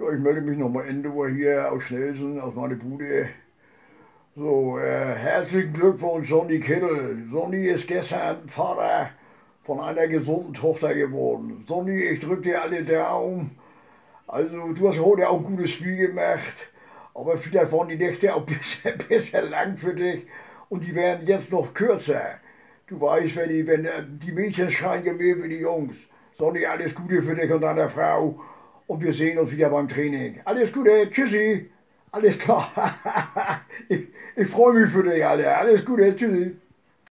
Ja, ich melde mich nochmal Ende Uhr hier aus Schnelsen, aus meiner Bude. So, äh, herzlichen Glückwunsch, Sonny Kittel. Sonny ist gestern Vater von einer gesunden Tochter geworden. Sonny, ich drücke dir alle Daumen. Also, du hast heute auch ein gutes Spiel gemacht, aber vielleicht waren die Nächte auch ein bisschen, lang für dich und die werden jetzt noch kürzer. Du weißt, wenn die, wenn äh, die Mädchen schreien mehr wie die Jungs. Sonny, alles Gute für dich und deine Frau und wir sehen uns wieder beim Training. Alles Gute, tschüssi. Alles klar. ich, ich freue mich für dich alle. Alles Gute, tschüssi.